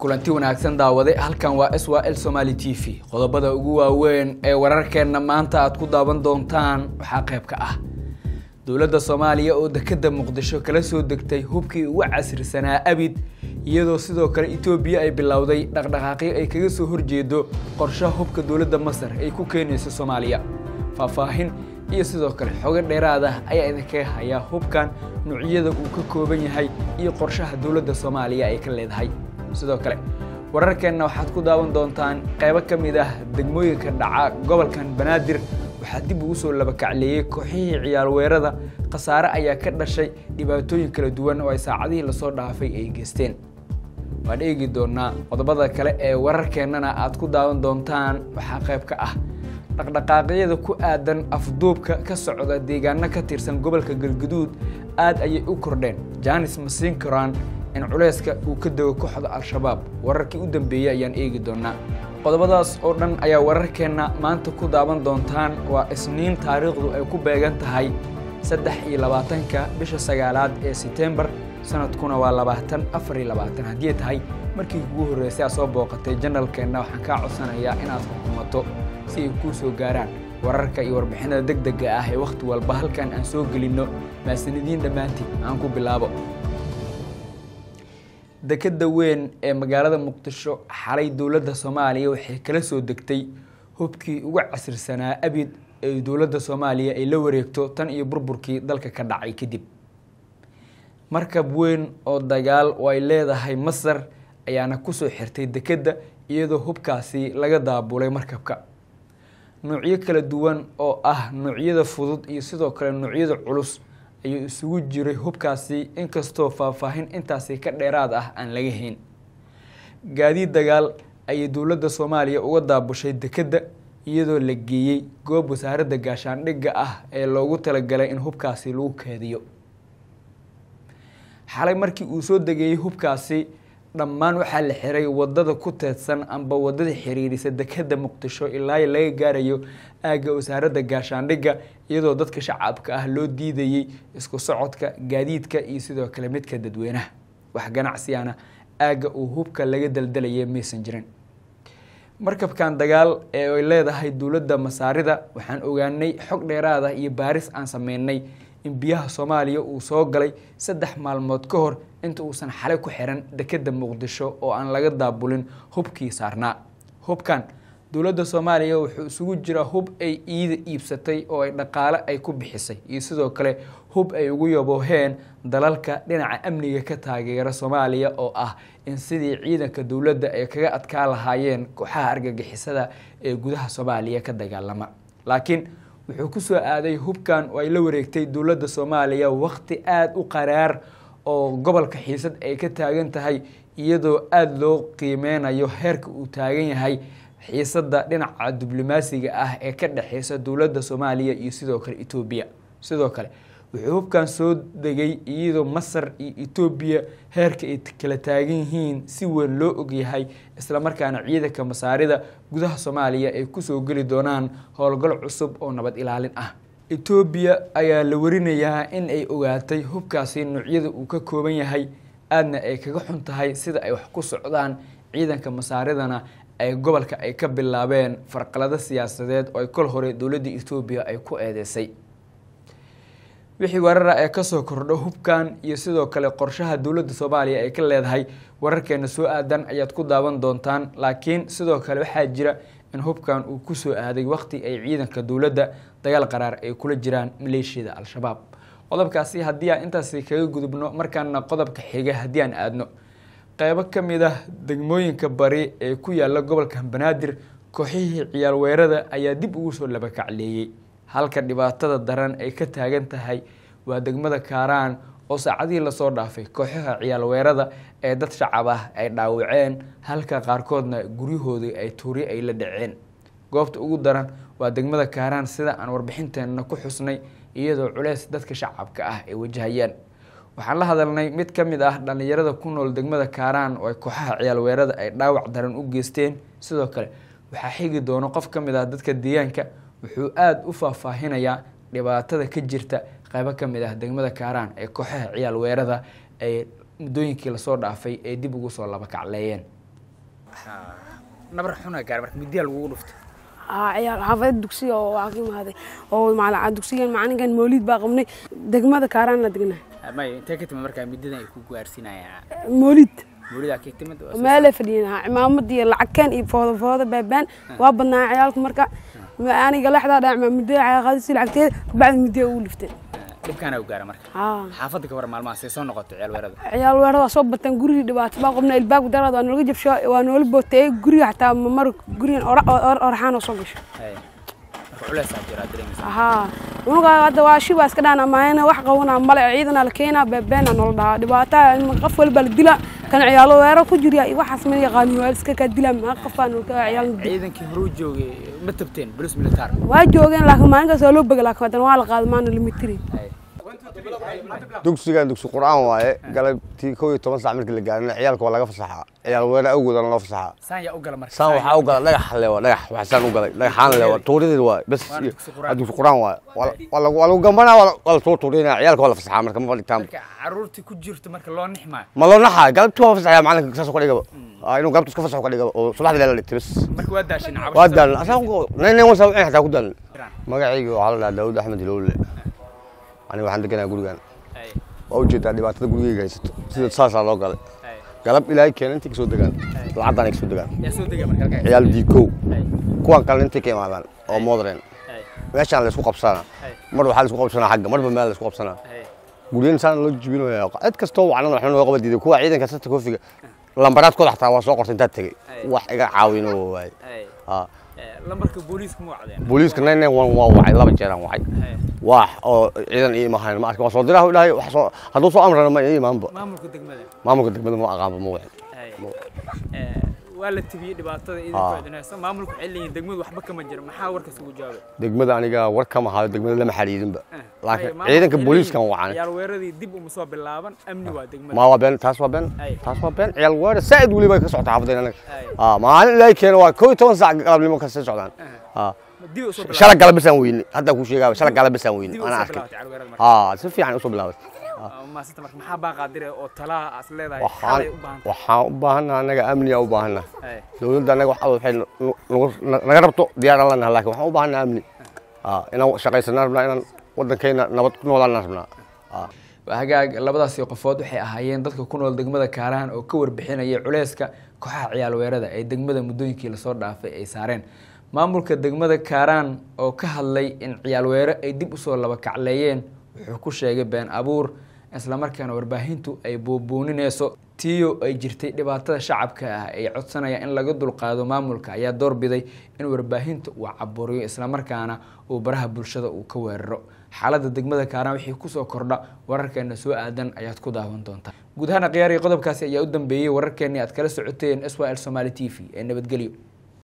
kulanti wanaagsan daawade halkan waa s l somaali t v. Qodobada ugu waaweyn ee wararkeenna maanta aad ku daawan doontaan waxaa qayb ka ah. Dowladda soomaaliya oo dekeda muqdisho kala soo degtay hubkii ugu casrisanaa abid iyadoo sidoo kale etoobiya ay bilowday dhaqdhaqaaqyo ay kaga soo horjeedo qorshaha hubka dowladda masar ay ku keenayso soomaaliya. Faahfaahin iyo sidoo kale xogo dheeraad ah ayaa idinkaga hayaa hubkan nuucyada uu ka kooban yahay iyo qorshaha dowladda soomaaliya ay ka leedahay sidoo kale. Wararkeenna waxaad ku daawan doontaan qaybo ka mid ah degmooyinka dhaca gobolkan banaadir. Waxaa dib ugu soo labakacleeyey kooxihii ciyaal weerada khasaare ayaa ka dhashay dhibaatooyin kala duwan oo ay saacadihii la soo dhaafay ay geysteen. Waan eegi doonaa qodobada kale ee wararkeennana aad ku daawan doontaan. Waxaa qayb ka ah dhaqdhaqaaqyada ku aadan afduubka ka socda deegaano ka tirsan gobolka galguduud aad ayay u kordheen. Jaanis ma siin karaan in culeyska uu ka dego kooxda al-shabaab. Wararkii u dambeeyey ayaan eegi doonaa qodobadaas oo dhan ayaa wararkeenna maanta ku daawan doontaan. Waa isniin taariikhdu ay ku beegan tahay saddex iyo labaatanka bisha sagaalaad ee setembar sanadkuna waa labaatan afar iyo labaatan. Haddii tahay markii kugu horreysay aad soo booqatay janalkeenna waxaan kaa codsanayaa inaad xukumato si ay kuu soo gaaraan. Wararka iyo warbixinada deg dega ah ee wakhti walba halkan aan soo gelinno maasanidiin dhammaantiin aan ku bilaabo dekeda weyn ee magaalada muqdisho xalay dowladda soomaaliya waxay kala soo degtay hubkii ugu casirsanaa abid ee dowladda soomaaliya ay la wareegto tan iyo burburkii dalka ka dhacay kadib. Markab weyn oo dagaal oo ay leedahay masar ayaana ku soo xirtay dekedda iyadoo hubkaasi laga daabulay markabka. Nuucyo kala duwan oo ah nuucyada fudud iyo sidoo kale nuucyada culus ayuu isugu jiray hubkaasi inkastoo faahfaahin intaasi ka dheeraad ah aan laga hayn gaadiid dagaal ayay dowladda soomaaliya uga daabushay dekedda iyadoo la geeyey goob wasaaradda gaashaandhigga ah ee loogu talagalay in hubkaasi lagu keediyo. Xalay markii uu soo degeeyey hubkaasi dhammaan waxaa la xiray waddada ku teedsan amba waddada xiriirisa dekeda muqdisho ilaa laga gaarayo aagga wasaaradda gaashaandhigga iyadoo dadka shacabka ah loo diidayey isku socodka gaadiidka iyo sidoo kale midka dadweynaha. Wax ganacsigana aagga uu hubka laga daldalayay maysan jirin markabkan dagaal ee ay leedahay dowladda masaarida waxaan ogaanay xog dheeraad ah iyo baaris aan sameynay in biyaha soomaaliya uu soo galay saddex maalmood ka hor inta uusan xalay ku xiran dekeda muqdisho oo aan laga daabulin hubkii saarnaa. Hubkan dowladda soomaaliya wuxuu isugu jiraa hub ay iida iibsatay oo ay dhaqaale ay ku bixisay iyo sidoo kale hub ay ugu yabooheen dalalka dhinaca amniga ka taageera soomaaliya oo ah in sidii ciidanka dowladda ay kaga adkaa lahaayeen kooxaha argagixisada ee gudaha soomaaliya ka dagaalama. Laakiin wuxuu ku soo aaday hubkan oo ay la wareegtay dowladda soomaaliya. Waqti aada u qaraar oo gobolka xiisad ay ka taagan tahay iyadoo aada loo qiimeynayo heerka uu taagan yahay xiisadda dhinaca diblomaasiga ah ee ka dhexeysa dowladda soomaaliya iyo sidoo kale etoobiya sidoo kale wuxuu hubkan soo degay iyadoo masar iyo etoobiya heerka ay kala taagan yihiin si weyn loo ogyahay islamarkaana ciidanka masaarida gudaha soomaaliya ay ku soo geli doonaan howlgal cusub oo nabad ilaalin ah. Etoobiya ayaa la warinayaa in ay ogaatay hubkaasi nuucyada uu ka kooban yahay aadna ay kaga xun tahay sida ay wax ku socdaan ciidanka masaaridana ay gobolka ay ka bilaabeen farqalado siyaasadeed oo ay kol hore dowladda etoobiya ay ku eedeysay wixii warara ee ka soo kordho hubkan iyo sidoo kale qorshaha dowladda soomaaliya ay ka leedahay wararkeena soo aadan ayaad ku daawan doontaan laakiin sidoo kale waxaa jira in hubkan uu ku soo aaday waqti ay ciidanka dowladda dagaal qaraar ay kula jiraan maleeshiyada al-shabaab. Qodobkaasi haddii aan intaasi kaga gudubno markaana qodobka xiga haddii aan aadno qeybo ka mid ah degmooyinka bari ee ku yaalla gobolka banaadir kooxihii ciyaal weerada ayaa dib ugu soo labakacleeyey halka dhibaatada daran ay ka taagan tahay waa degmada kaaraan oo saacadihii la soo dhaafay kooxaha ciyaal weerada ee dad shacab ah ay dhaawaceen halka qaarkoodna guryahoodii ay tuuri ay la dhaceen. Goobta ugu daran waa degmada kaaraan sida aan warbixinteenna ku xusnay iyadoo culeys dadka shacabka ah ay wajahayaan. Waxaan la hadalnay mid ka mid ah dhallinyarada ku nool degmada kaaraan oo kooxaha ciyaal weerada ay dhaawac daran u geysteen. Sidoo kale waxaa xigi doono qof ka mid ah dadka deegaanka wuxuu aada u faahfaahinayaa dhibaatada ka jirta qaybo ka mid ah degmada kaaraan ee kooxaha ciyaal weerada ay muddooyinkii la soo dhaafay ee dib ugu soo laba kacleeyeen. Nabar xuna gaar marka midiya lagugu dhufto aa ciyaal xaafada dugsiga oo waa ka imaaday oo macalin dugsigan macalinkan mawlid baa qabnay. Degmada kaaraan la degnahay may intee ka timid markaa mididan ay ku gaarsiinayaan? Mawlid mawlidaa ka timid waa soo- meelay fadhiyan cimaamad iyo lacagkeen iyo fooda fooda baabaan waa badnaa ciyaalka marka aniga lexdaa dhac midda qaadisi lacagteeda bacdi midda ugu lifteen dhibkaana u gaara marka. Xaafadda ka war maalmaha see soo noqotay ciyaal weerada ciyaal weerada waa soo bateen gurigii dhibaato. Baa qabna ilbaabka daraad waa nooga jabsho waa noola booteeyey guriga xataa mar gurigan oraxaan oo soo gasho Hay. marka culeysaa jira dareemaysa haa unuga hadda waa shi baa iska dhaana maayana wax qabanaa male ciidana la keenaa beebeena noola dhahaa dhibaataa qof walba la dilaa kan ciyaalo weero ku jirya iyo waxaas ma yaqaani waa iska kaa dilaa maa qofaa noolka ciyaal ciidankii horuu joogay ma tabteen bolis militaar waa joogeen laakiin maalinkaas waa loo boga laakiin haddana waa la qaaday maana lama tirin dugsigan dugsi qur'aan waaye galabtii kow iyo toban sac markii la gaarina ciyaalka waa laga fasaxaa. Ciyaal weera awgoodana loo fasaxaa. Saan u gala waxaa u galay dhagax leewa dhagax waxsaan u galay dhagaxaan leewa tuurideed waaye bes dugsi qur'aan. waaye. Waa- lagu- gambanaa waa la- waa la soo tuurinaya ciyaalka waa la fasaxaa marka ma fadhitaan marka caruurtii ku jirto marka loo nixmaayo ma loo naxaa galabtii waa fasaxaya macalinka saas ka dhigaba. Aa, inuu galabta iska fasaxo ka dhigaba oo subaxdii la dhigtay bes. Marka waa daashin waa daalan asaa nin nin wasa wixii xataa ku daalan magacayga waxaa la dhahaa daawud axmed ilowle aniga waxaan deganaa gurigan waa u jeedaa dhibaatada gurigeyga haysato sida saasaa loo galay galab ilaahay keena intay ka soo degaan lacagdan ay ka soo degaan ciyaal diikow Hay. kuwan kalena intay ka imaadaan oo Hay. meeshaan laysku qabsanaa mar waxaa laysku qabsanaa xagga marba meel laysku qabsanaa guryan saan loo jibinaya cid kastoo wacnan waxna loo qaba diiday kuwa ciidanka sata koofiga lambaraadkooda xataa waa soo qortay intaad tegey wax iga caawino waaye lambarka booliiska ma wacdeen booliiska nine nine one waa wacay laba jeeraan wacay Hay. wax oo ciidan ii imahayn ma arkin waa soo diraha dhahay wax soo hadduu soo amrana ma ii imaanba maamulka degmada maamulka degmada ma aqaanba ma wixin Hay. Eh, waa la tibiyey dhibaatada idinku idinayso maamulku leeyihiin degmadu waxba kama jiro maxaa warkaas ugu jawaabay? Degmada aniga war kama hayo degmada lama xariidinba Eh, laakiin ciidanka booliiskan wacan ciyaar weeradii dib uma soo bilaaban amni waa degmada ma waa been taas waa been taas waa been ciyaal weera saa'id weliba ka socota xaafadeen anaga aa maalin ilaahay keena waa kow iyo toban saac galabnimo ka socdaan. Dib u soo bilaaban shala gala bisaan weyne hadda ku sheegaa shala gala bisaan weyne u ana soo arkay. aa si fiican u soo bilaabay as leedahay? Waxaan u baahan waxaan u baahannaha anaga amniga u baahannaha tahay dowladda anaga wax waxay nagu- naga rabto diyaar aan lanaha laakiin waxaan u baahannaha amni. Aa inaan shaqaysanaan rabnaa inaan waddankayna nabad ku noolaan rabnaa. Aa hagaag labadaasi qofood waxay ahaayeen dadka ku nool degmada kaaraan oo ka warbixinaya culeyska kooxaha ciyaal weerada ee degmada muddooyinkii la soo dhaafay ay saareen. Maamulka degmada kaaraan oo ka hadlay in ciyaal weere ay dib u soo laba kacleeyeen wuxuu ku sheegay been abuur islamarkaana warbaahintu ay buubuunineyso tiyo ay jirtay dhibaatada shacabka ah ay codsanayaan in laga dulqaado maamulka ayaa doorbiday in warbaahinta uu caburiyo islamarkaana uu baraha bulshada uu ka weeraro. Xaaladda degmada kaaraan wixii ku soo kordha wararkeena soo aadan ayaad ku daawan doontaa. Guud ahaan khiyaari qodobkaasi ayaa u dambeeyey wararkeenii aad kala socoteen s y l somaali t v ee nabadgelyo